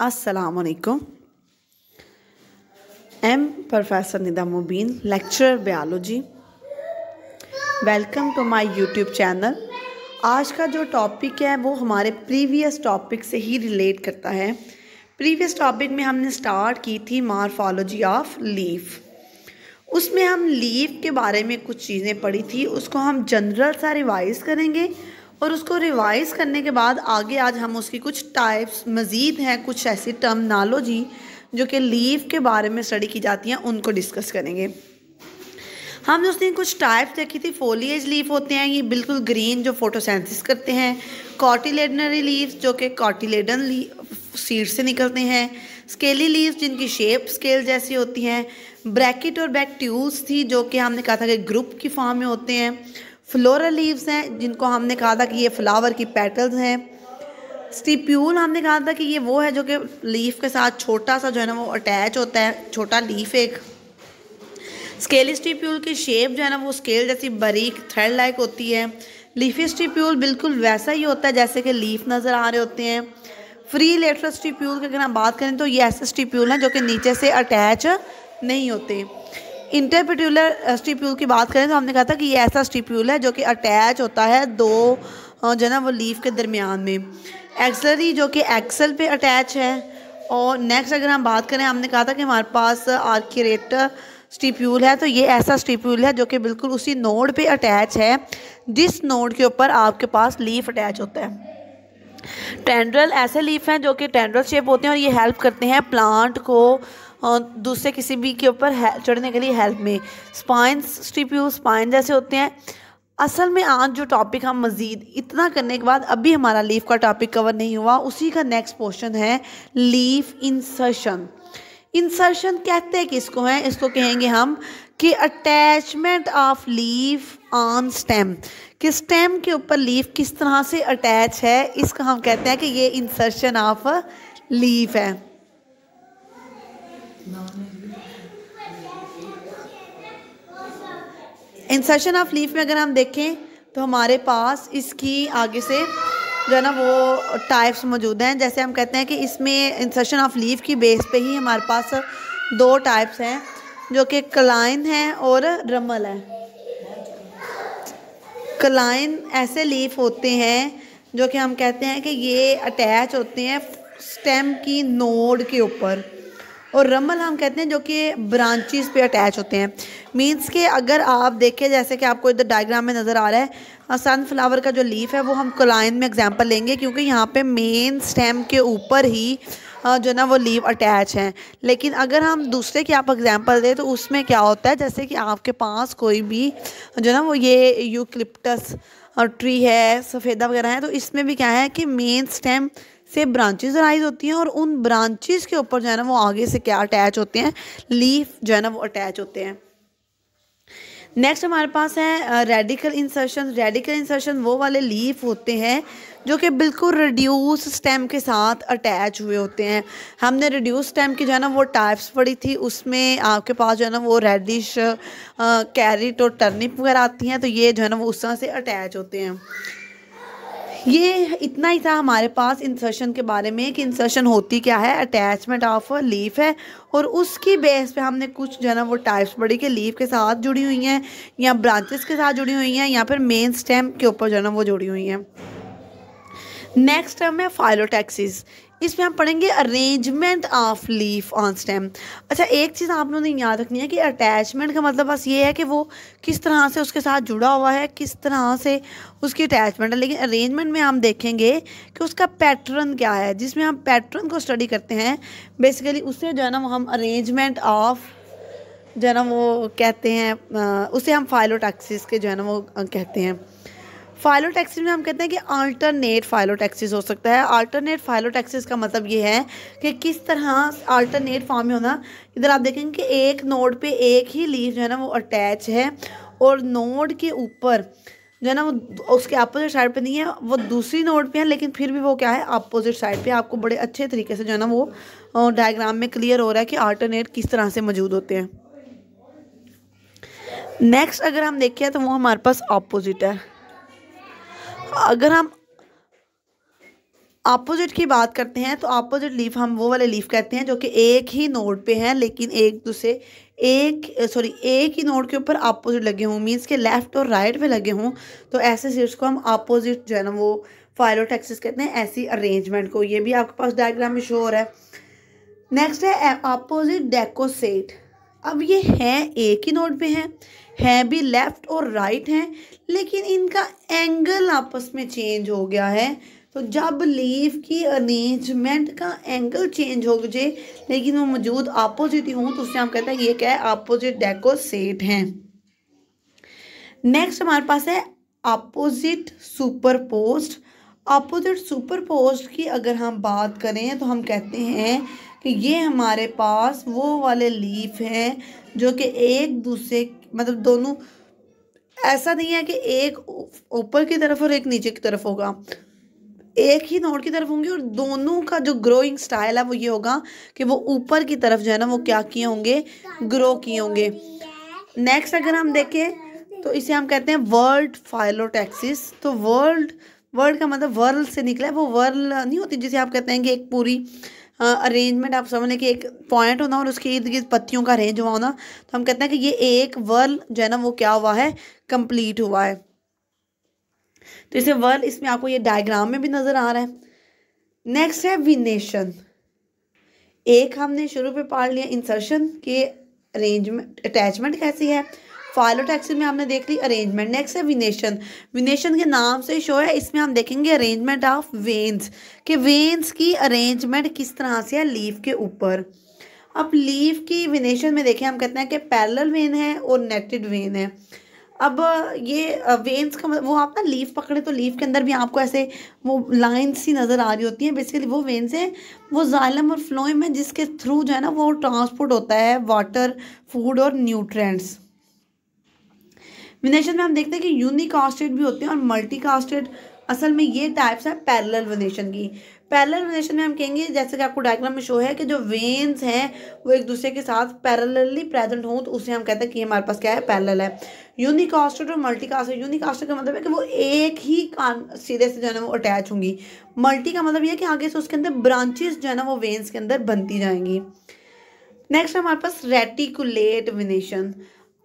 अस्सलाम वालेकुम M professor Nida Mubeen lecturer biology welcome to my YouTube channel आज का जो टॉपिक है, वो हमारे प्रीवियस टॉपिक से ही रिलेट करता है। प्रीवियस टॉपिक में हमने स्टार्ट की थी मार्फोलॉजी ऑफ़ लीफ उसमें हम लीफ के बारे में कुछ चीज़ें पढ़ी थी, उसको हम जनरल सा रिवाइज़ करेंगे। और उसको रिवाइज़ करने के बाद आगे आज हम उसकी कुछ टाइप्स मज़ीद हैं, कुछ ऐसी टर्मनालॉजी जो कि लीव के बारे में स्टडी की जाती हैं, उनको डिस्कस करेंगे। हमने उसने कुछ टाइप्स देखी थी फोलिएज लीफ होते हैं, ये बिल्कुल ग्रीन जो फोटोसेंसिस करते हैं कॉटिलेडनरी लीव्स जो कि कॉटिलेडन सीड से निकलते हैं स्केली लीव्स जिनकी शेप स्केल जैसी होती हैं ब्रैकेट और बैक्ट्यूल्स थी जो कि हमने कहा था कि ग्रुप की फॉर्म में होते हैं फ्लोरल लीव्स हैं, जिनको हमने कहा था कि ये फ्लावर की पेटल्स हैं। स्टिप्यूल हमने कहा था कि ये वो है जो कि लीफ के साथ छोटा सा जो है ना वो अटैच होता है, छोटा लीफ एक। स्केल स्टिप्यूल की शेप जो है ना वो स्केल जैसी बारीक थ्रेड लाइक होती है। लीफी स्टिप्यूल बिल्कुल वैसा ही होता है जैसे कि लीफ नज़र आ रहे होते हैं। फ्री लेटरल स्टिप्यूल की अगर हम बात करें तो ये ऐसे स्टिप्यूल हैं जो कि नीचे से अटैच नहीं होते। इंटरपिट्यूलर स्टिप्यूल की बात करें तो हमने कहा था कि ये ऐसा स्टिप्यूल है जो कि अटैच होता है दो जो है ना वो लीफ के दरमियान में। एक्सलरी जो कि एक्सल पे अटैच है और नेक्स्ट अगर हम बात करें, हमने कहा था कि हमारे पास आर्किरेटर स्टिप्यूल है तो ये ऐसा स्टिप्यूल है जो कि बिल्कुल उसी नोड पे अटैच है, जिस नोड के ऊपर आपके पास लीफ अटैच होता है। टेंड्रल ऐसे लीफ हैं जो कि टेंड्रल शेप होते हैं और ये हेल्प करते हैं प्लांट को दूसरे किसी भी के ऊपर चढ़ने के लिए हेल्प में। स्पाइन स्टिप्यू स्पाइन जैसे होते हैं। असल में आज जो टॉपिक हम मज़ीद इतना करने के बाद, अभी हमारा लीफ का टॉपिक कवर नहीं हुआ। उसी का नेक्स्ट पोर्शन है लीफ इंसर्शन इंसर्शन कहते हैं किसको हैं? इसको कहेंगे हम कि attachment of leaf on stem कि स्टेम के ऊपर लीफ किस तरह से अटैच है, इसको हम कहते हैं कि ये इंसर्शन ऑफ़ लीफ है। इंसर्शन ऑफ़ लीफ में अगर हम देखें तो हमारे पास इसकी आगे से जो है ना वो टाइप्स मौजूद हैं। जैसे हम कहते हैं कि इसमें इंसर्शन ऑफ़ लीफ की बेस पे ही हमारे पास दो टाइप्स हैं, जो कि क्लाइन है और रमल है। क्लाइन ऐसे लीफ होते हैं, जो कि हम कहते हैं कि ये अटैच होते हैं स्टेम की नोड के ऊपर। और रमल हम कहते हैं जो कि ब्रांचेस पे अटैच होते हैं। मींस के अगर आप देखें, जैसे कि आपको इधर डायग्राम में नज़र आ रहा है सनफ्लावर का जो लीफ है, वो हम क्लाइन में एग्जांपल लेंगे क्योंकि यहाँ पे मेन स्टेम के ऊपर ही जो ना, वो लीव अटैच हैं। लेकिन अगर हम दूसरे की आप एग्जांपल दें तो उसमें क्या होता है, जैसे कि आपके पास कोई भी, जो ना, वो ये यूक्लिप्टस ट्री है, सफ़ेदा वगैरह है तो इसमें भी क्या है कि मेन स्टेम से ब्रांचेज राइज होती हैं और उन ब्रांचेस के ऊपर जो है ना वो आगे से क्या अटैच होते हैं? लीफ जो है ना वो अटैच होते हैं। नेक्स्ट हमारे पास है रेडिकल इंसर्शन रेडिकल इंसर्शन वो वाले लीफ होते हैं जो कि बिल्कुल रिड्यूस स्टेम के साथ अटैच हुए होते हैं। हमने रिड्यूस स्टेम की जो है ना वो टाइप्स पढ़ी थी, उसमें आपके पास जो है ना वो रेडिश कैरेट और टर्निप वगैरह आती हैं तो ये जो है ना वो उस तरह से अटैच होते हैं। ये इतना ही था हमारे पास इंसर्शन के बारे में कि इंसर्शन होती क्या है? अटैचमेंट ऑफ़ लीफ है और उसकी बेस पे हमने कुछ जो है ना वो टाइप्स पढ़ी कि लीफ के साथ जुड़ी हुई हैं या ब्रांचेस के साथ जुड़ी हुई हैं या फिर मेन स्टेम के ऊपर जो है ना वो जुड़ी हुई हैं। नेक्स्ट टर्म है फाइलोटैक्सिस इसमें हम पढ़ेंगे arrangement of leaf on stem अच्छा एक चीज़ आप लोगों ने याद रखनी है कि अटैचमेंट का मतलब बस ये है कि वो किस तरह से उसके साथ जुड़ा हुआ है, किस तरह से उसकी अटैचमेंट है। लेकिन अरेंजमेंट में हम देखेंगे कि उसका पैटर्न क्या है, जिसमें हम पैटर्न को स्टडी करते हैं। बेसिकली उससे जो है ना, वो हम अरेंजमेंट ऑफ़ जो है ना, वो कहते हैं उसे हम फाइलोटैक्सिस के जो है ना, वो कहते हैं। फाइलोटैक्सिस में हम कहते हैं कि अल्टरनेट फाइलोटैक्सिस हो सकता है। अल्टरनेट फाइलोटैक्सिस का मतलब ये है कि किस तरह अल्टरनेट फॉर्म में होना। इधर आप देखेंगे कि एक नोड पे एक ही लीफ जो है ना, वो अटैच है और नोड के ऊपर जो है ना, वो उसके अपोजिट साइड पे नहीं है, वो दूसरी नोड पे है, लेकिन फिर भी वो क्या है अपोजिट साइड पे आपको बड़े अच्छे तरीके से जो है ना, वो डायग्राम में क्लियर हो रहा है कि अल्टरनेट किस तरह से मौजूद होते हैं। नेक्स्ट अगर हम देखें तो वो हमारे पास अपोजिट है। अगर हम अपोजिट की बात करते हैं तो अपोजिट लीफ हम वो वाले लीफ कहते हैं, जो कि एक ही नोड पे हैं, लेकिन एक दूसरे, एक सॉरी एक ही नोड के ऊपर अपोजिट लगे हों मीन्स के लेफ़्ट और राइट पे लगे हों तो ऐसे सीड्स को हम अपोजिट जो है ना, वो फाइलोटेक्सिस कहते हैं, ऐसी अरेंजमेंट को। ये भी आपके पास डायग्राम में शो हो रहा है। नेक्स्ट है अपोजिट डेकोसेट अब ये हैं, एक ही नोड पे हैं। है भी लेफ़्ट और राइट हैं, लेकिन इनका एंगल आपस में चेंज हो गया है। तो जब लीव की अरेंजमेंट का एंगल चेंज हो जाए लेकिन वो मौजूद अपोजिट ही हों तो उससे हम कहते हैं ये क्या है अपोजिट डेको सेट हैं। नेक्स्ट हमारे पास है opposite superposed opposite superposed की अगर हम बात करें तो हम कहते हैं कि ये हमारे पास वो वाले लीफ हैं जो कि एक दूसरे मतलब दोनों, ऐसा नहीं है कि एक ऊपर की तरफ़ और एक नीचे की तरफ़ होगा। एक ही नोड की तरफ़ होंगे और दोनों का जो ग्रोइंग स्टाइल है वो ये होगा कि वो ऊपर की तरफ़ जो है ना, वो क्या किए होंगे? ग्रो किए होंगे। नेक्स्ट अगर हम देखें तो इसे हम कहते हैं वर्ल्ड फाइलोटैक्सिस तो वर्ल्ड वर्ल्ड का मतलब वर्ल्ड से निकला है, वो वर्ल्ड नहीं होती जिसे आप कहते हैं कि एक पूरी अरेंजमेंट आप समझ लें कि एक पॉइंट होना और उसके इर्द गिर्द पत्तियों का अरेंज हुआ होना। तो हम कहते हैं कि ये एक वर्ल्ड जो है ना, वो क्या हुआ है? कंप्लीट हुआ है। तो इसे वर्ल्ड इसमें आपको ये डायग्राम में भी नज़र आ रहा है। नेक्स्ट है विनेशन एक हमने शुरू पे पढ़ लिया इंसर्शन के अरेंजमेंट अटैचमेंट कैसी है? फाइलोटैक्सी में हमने देख ली अरेंजमेंट नेक्स्ट है विनेशन विनेशन के नाम से शो है, इसमें हम देखेंगे अरेंजमेंट ऑफ़ वेन्स कि वेन्स की अरेंजमेंट किस तरह से है लीफ के ऊपर. अब लीफ की विनेशन में देखें, हम कहते हैं कि पैरल वेन है और नेटेड वेन है. अब ये वेन्स का मतलब वो आप ना लीफ पकड़े तो लीफ के अंदर भी आपको ऐसे वो लाइन्स सी नज़र आ रही होती हैं. बेसिकली वो वेन्स हैं, वो जालम और फ्लोइम है जिसके थ्रू जो है ना वो ट्रांसपोर्ट होता है वाटर फ़ूड और न्यूट्रेंट्स विनेशन में हम देखते हैं कि यूनिकास्टेड भी होते हैं और मल्टी कास्टेड असल में ये टाइप्स हैं पैरेलल विनेशन की। पैरेलल रिलेशन में हम कहेंगे, जैसे कि आपको डायग्राम में शो है कि जो वेन्स हैं, वो एक दूसरे के साथ पैरेलली प्रेजेंट हों तो उसे हम कहते हैं कि हमारे पास क्या है? पैरेलल है। यूनिकास्टेड और मल्टी कास्टेड यूनिकास्टेड का मतलब है कि वो एक ही कान सीधे से जो है ना, वो अटैच होंगी। मल्टी का मतलब ये है कि आगे से उसके अंदर ब्रांचेस जो है ना, वो वेन्स के अंदर बनती जाएँगी। नेक्स्ट हमारे पास रेटिकुलेट विनेशन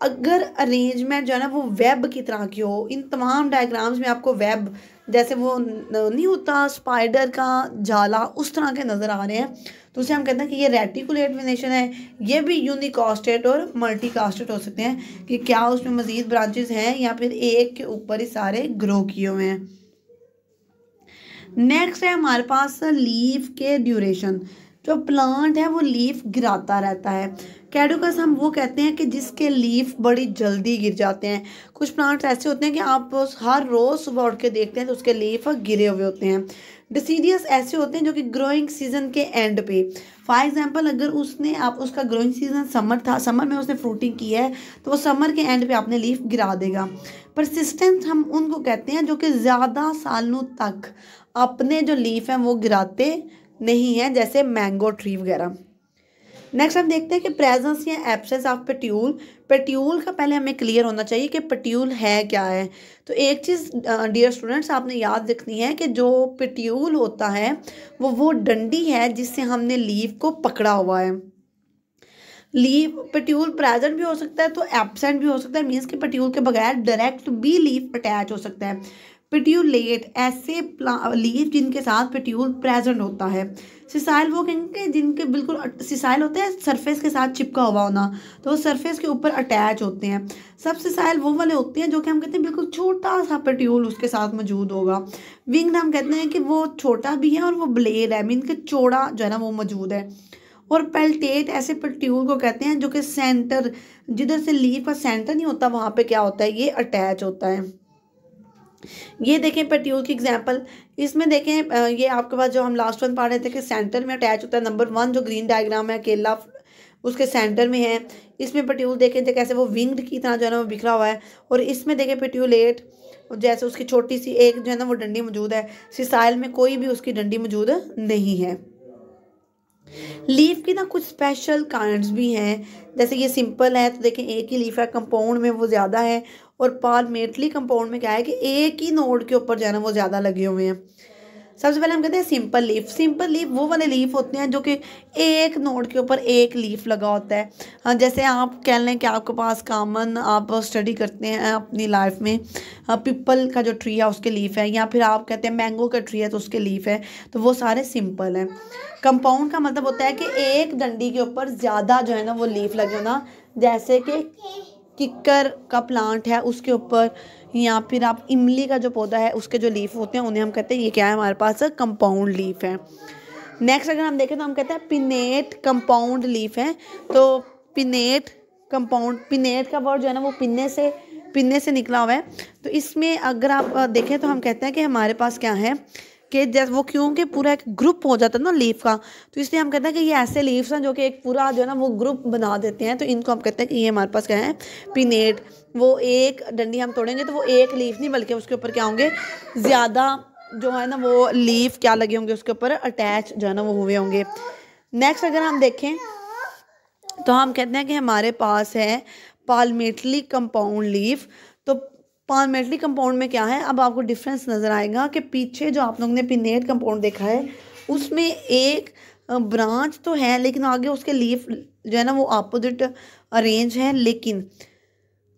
अगर अरेंजमेंट जो है ना वो वेब की तरह की हो, इन तमाम डायग्राम्स में आपको वेब जैसे वो नहीं होता स्पाइडर का जाला उस तरह के नज़र आ रहे हैं। तो उसे हम कहते हैं कि ये रेटिकुलेट विनेशन है, ये भी यूनिकॉस्टेट और मल्टी कास्टेट हो सकते हैं कि क्या उसमें मज़ीद ब्रांचेस हैं या फिर एक के ऊपर ही सारे ग्रो किए हुए हैं। नेक्स्ट है हमारे पास लीफ के ड्यूरेशन जो प्लांट है, वो लीफ गिराता रहता है। कैडोकस हम वो कहते हैं कि जिसके लीफ बड़ी जल्दी गिर जाते हैं। कुछ प्लांट्स ऐसे होते हैं कि आप हर रोज़ सुबह उठ के देखते हैं तो उसके लीफ गिरे हुए होते हैं। डिसीडियस ऐसे होते हैं जो कि ग्रोइंग सीज़न के एंड पे। फॉर एग्जांपल अगर उसने, आप उसका ग्रोइंग सीज़न समर था समर में उसने फ्रूटिंग की है तो वो समर के एंड पे आपने लीफ गिरा देगा। परसिस्टेंस हम उनको कहते हैं जो कि ज़्यादा सालों तक अपने जो लीफ हैं वो गिराते नहीं है, जैसे मैंगो ट्री वगैरह। नेक्स्ट हम देखते हैं कि प्रेजेंस या एब्सेंस ऑफ़ पेट्यूल पेट्यूल का पहले हमें क्लियर होना चाहिए कि पेट्यूल है क्या है। तो एक चीज़ डियर स्टूडेंट्स आपने याद रखनी है कि जो पेट्यूल होता है, वो वो डंडी है जिससे हमने लीव को पकड़ा हुआ है। लीव पेट्यूल प्रेजेंट भी हो सकता है तो एबसेंट भी हो सकता है मीन्स कि पेट्यूल के बगैर डायरेक्ट भी लीव अटैच हो सकता है। पेट्यूलेट, ऐसे लीव जिनके साथ पेट्यूल प्रेजेंट होता है। सिसाइल वो कहेंगे जिनके बिल्कुल सिसाइल होते हैं, सरफेस के साथ चिपका हुआ होना तो वो सरफेस के ऊपर अटैच होते हैं। सब सिसाइल वो वाले होते हैं जो कि हम कहते हैं बिल्कुल छोटा सा पेट्यूल उसके साथ मौजूद होगा। विंग हम कहते हैं कि वो छोटा भी है और वो ब्लेड है, मीन के चौड़ा जो है ना वो मौजूद है। और पेल्टेट ऐसे पेट्यूल को कहते हैं जो कि सेंटर, जिधर से लीव का सेंटर नहीं होता, वहाँ पे क्या होता है, ये अटैच होता है। ये देखें पेट्यूल की एग्जांपल इसमें देखें ये आपके पास जो हम लास्ट वन पढ़ रहे थे कि सेंटर में अटैच होता है नंबर वन जो ग्रीन डायग्राम है, केला उसके सेंटर में है। इसमें पेट्यूल देखें तो कैसे वो विंग्ड की तरह जो है ना वो बिखरा हुआ है। और इसमें देखें पेट्यूलेट जैसे उसकी छोटी सी एक जो है ना वो डंडी मौजूद है, सिसाइल में कोई भी उसकी डंडी मौजूद नहीं है। लीफ की ना कुछ स्पेशल काइंड्स भी हैं। जैसे ये सिंपल है तो देखें, एक ही लीफ है कंपाउंड में वो ज़्यादा है, और पालमेटली कंपाउंड में क्या है कि एक ही नोड के ऊपर जो है ना वो ज़्यादा लगे हुए हैं। सबसे पहले हम कहते हैं सिंपल लीफ सिंपल लीफ वो वाले लीफ होते हैं जो कि एक नोट के ऊपर एक लीफ लगा होता है. हाँ जैसे आप कह लें कि आपके पास कामन आप स्टडी करते हैं अपनी लाइफ में पिपल का जो ट्री है उसके लीफ है या फिर आप कहते हैं मैंगो का ट्री है तो उसके लीफ है तो वो सारे सिंपल हैं. कंपाउंड का मतलब होता है कि एक डंडी के ऊपर ज़्यादा जो है ना वो लीफ लगे होना जैसे कि किक्कर का प्लांट है उसके ऊपर या फिर आप इमली का जो पौधा है, उसके जो लीफ होते हैं, उन्हें हम कहते हैं, ये क्या है हमारे पास? कंपाउंड लीफ है। नेक्स्ट अगर हम देखें तो हम कहते हैं पिनेट कंपाउंड लीफ है। तो पिनेट कंपाउंड पिनेट का वर्ड जो है ना, वो पिन्ने से पिन्ने से निकला हुआ है। तो इसमें अगर आप देखें तो हम कहते हैं कि हमारे पास क्या है? कि जैसे वो क्योंकि पूरा एक ग्रुप हो जाता है ना लीफ का। तो इसलिए हम कहते हैं कि ये ऐसे लीव्स हैं जो कि एक पूरा जो है ना वो ग्रुप बना देते हैं। तो इनको हम कहते हैं कि ये हमारे पास क्या है? पिनेट वो एक डंडी हम तोड़ेंगे तो वो एक लीफ नहीं, बल्कि उसके ऊपर क्या होंगे? ज़्यादा जो है ना वो लीफ क्या लगे होंगे उसके ऊपर? अटैच जो है ना वो हुए होंगे। नेक्स्ट अगर हम देखें तो हम कहते हैं कि हमारे पास है पालमेटली कंपाउंड लीफ तो पालमेटली कंपाउंड में क्या है? अब आपको डिफरेंस नज़र आएगा कि पीछे जो आप लोगों ने पिनेट कंपाउंड देखा है, उसमें एक ब्रांच तो है, लेकिन आगे उसके लीफ जो है ना, वो अपोजिट अरेंज है, लेकिन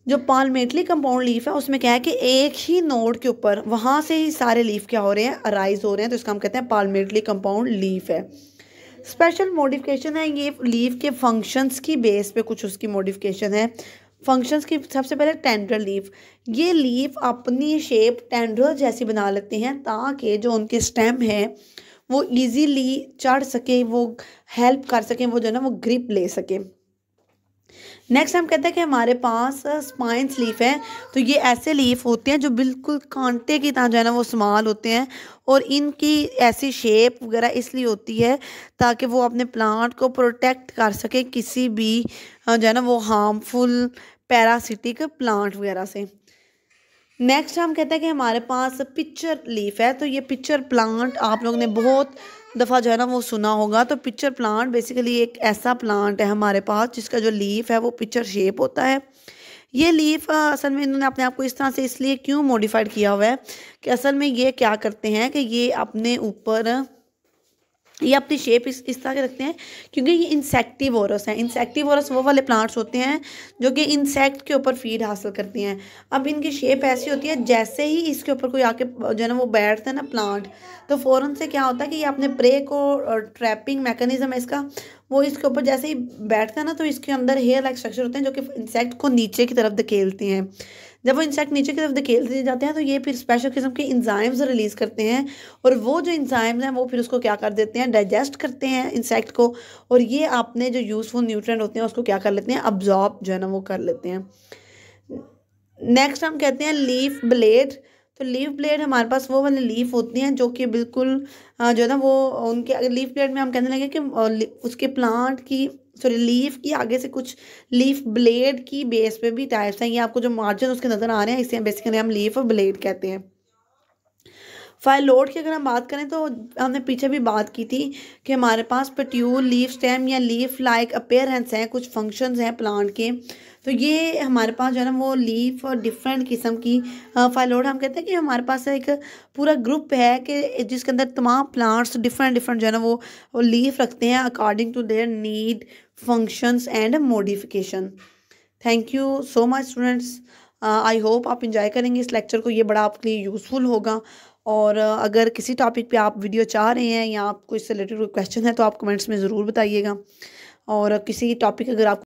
जो पालमेटली कंपाउंड लीफ है, उसमें क्या है कि एक ही नोड के ऊपर, वहाँ से ही सारे लीफ क्या हो रहे हैं? अराइज हो रहे हैं तो इसका हम कहते हैं पालमेटली कंपाउंड लीफ है। स्पेशल मॉडिफिकेशन है, ये लीफ के फ़ंक्शंस की बेस पे कुछ उसकी मॉडिफिकेशन है। फ़ंक्शंस की सबसे पहले टेंड्रल लीफ ये लीफ अपनी शेप टेंड्रल जैसी बना लेते हैं ताकि जो उनके स्टेम है, वो इजीली चढ़ सके, वो हेल्प कर सकें, वो जो है ना, वो ग्रिप ले सके। नेक्स्ट हम कहते हैं कि हमारे पास स्पाइंस लीफ है। तो ये ऐसे लीफ होते हैं जो बिल्कुल कांटे की तरह जो है ना वो स्मॉल होते हैं और इनकी ऐसी शेप वगैरह इसलिए होती है ताकि वो अपने प्लांट को प्रोटेक्ट कर सके किसी भी जो है ना वो हार्मफुल पैरासिटिक प्लांट वगैरह से। नेक्स्ट हम कहते हैं कि हमारे पास पिक्चर लीफ है। तो ये पिक्चर प्लांट आप लोग ने बहुत दफ़ा जो है ना वो सुना होगा। तो पिक्चर प्लांट बेसिकली एक ऐसा प्लांट है हमारे पास जिसका जो लीफ है वो पिक्चर शेप होता है। ये लीफ असल में इन्होंने अपने आप को इस तरह से इसलिए क्यों मॉडिफाइड किया हुआ है कि असल में ये क्या करते हैं कि ये अपने ऊपर ये अपनी शेप इस इस तरह के रखते हैं, क्योंकि ये इंसेक्टिवोरस हैं। इंसेक्टिवोरस वो वाले प्लांट्स होते हैं जो कि इंसेक्ट के ऊपर फ़ीड हासिल करती हैं। अब इनकी शेप ऐसी होती है, जैसे ही इसके ऊपर कोई आके, जो है ना, वो बैठता है ना प्लांट तो फ़ौरन से क्या होता है कि ये अपने प्रे को ट्रैपिंग मैकेनिज्म है इसका। वो इसके ऊपर जैसे ही बैठता है ना तो इसके अंदर हेयर लाइक स्ट्रक्चर होते हैं जो कि इंसेक्ट को नीचे की तरफ़ धकेलते हैं। जब वो इंसेक्ट नीचे की तरफ़ धकेल दिए जाते हैं तो ये फिर स्पेशल किस्म के इंजाइम्स रिलीज़ करते हैं और वो जो इंजाइम्स हैं, वो फिर उसको क्या कर देते हैं डाइजेस्ट करते हैं इंसेक्ट को और ये अपने जो यूज़फुल न्यूट्रेंट होते हैं, उसको क्या कर लेते हैं अब्जॉर्ब जो है ना, वो कर लेते हैं। नेक्स्ट हम कहते हैं लीफ ब्लेड तो लीफ ब्लेड हमारे पास वो वाले लीफ होती हैं, जो कि बिल्कुल जो है ना, वो उनके, अगर लीफ ब्लेड में हम कहने लगे कि उसके प्लांट की सॉरी, लीफ की आगे से कुछ लीफ ब्लेड की बेस पे भी टाइप्स हैं। ये आपको जो मार्जिन उसके नज़र आ रहे हैं, इसे बेसिकली हम लीफ और ब्लेड कहते हैं। फ़ाइल लोड की अगर हम बात करें तो हमने पीछे भी बात की थी कि हमारे पास पट्यूल लीफ स्टेम या लीफ लाइक अपेयरेंस हैं कुछ फ़ंक्शंस हैं प्लांट के। तो ये हमारे पास जो है ना वो लीफ और डिफरेंट किस्म की फाइलोड हम कहते हैं कि हमारे पास एक पूरा ग्रुप है कि जिसके अंदर तमाम प्लांट्स डिफरेंट डिफरेंट जो है ना वो, वो लीफ रखते हैं according to their need functions and modification thank you so much students I hope आप इंजॉय करेंगे इस लेक्चर को। ये बड़ा आपके लिए यूज़फुल होगा। और अगर किसी टॉपिक पे आप वीडियो चाह रहे हैं या आपको इससे रिलेटेड कोई क्वेश्चन है तो आप कमेंट्स में ज़रूर बताइएगा। और किसी टॉपिक अगर आप